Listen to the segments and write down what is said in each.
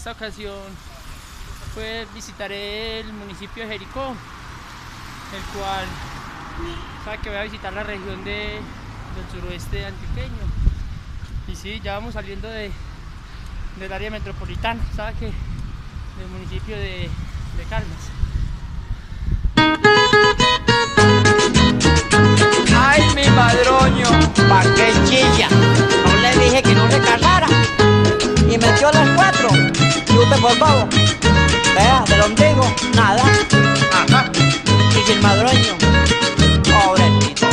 esta ocasión pues visitaré el municipio de Jericó, el cual sabe que voy a visitar la región de, del suroeste antioqueño. Y sí, ya vamos saliendo de, del área metropolitana, sabe que del municipio de, de. Por bobo. Vea, del ombligo, nada. Ajá. Y sin madroño, pobrecito.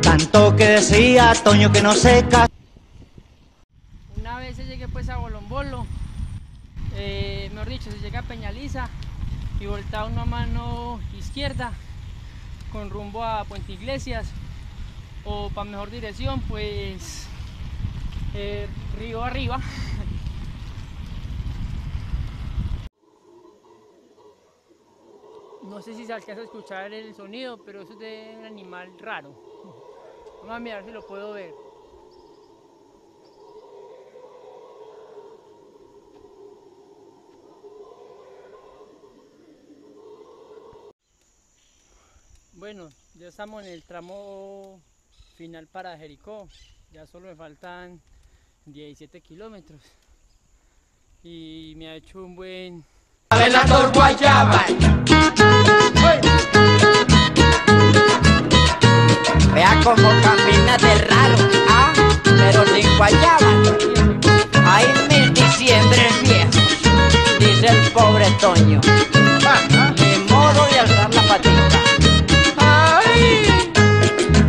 Tanto que decía Toño que no se casa. Una vez se llegué pues a Bolombolo, eh, mejor dicho, se llega a Peñaliza y voltea una mano izquierda con rumbo a Puente Iglesias o para mejor dirección pues eh, río arriba. No sé si se alcanza a escuchar el sonido, pero eso es de un animal raro. Vamos a mirar si lo puedo ver. Bueno, ya estamos en el tramo final para Jericó. Ya solo me faltan 17 kilómetros. Y me ha hecho un buen... pobre Toño. Ni modo de alzar la patita. Ay.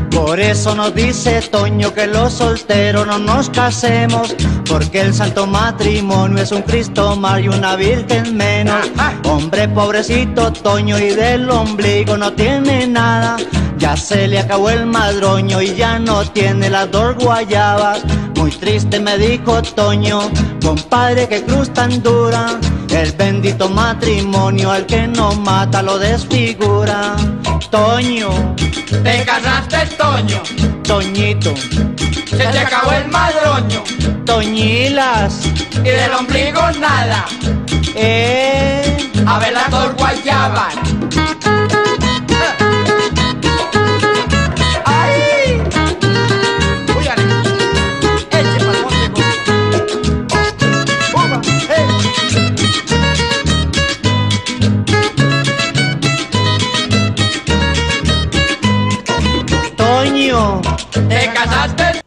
Por eso nos dice Toño que los solteros no nos casemos, porque el santo matrimonio es un Cristo más y una virgen menos. Hombre pobrecito Toño y del ombligo no tiene nada, ya se le acabó el madroño y ya no tiene las dos guayabas. Muy triste me dijo Toño, compadre que cruz tan dura, el bendito matrimonio al que no mata lo desfigura. Toño, Te casaste, Toño, Toñito, se te acabó el madroño Toñilas, y del ombligo nada. eh. Abelador Guayaba. ¡Ay! Te casaste,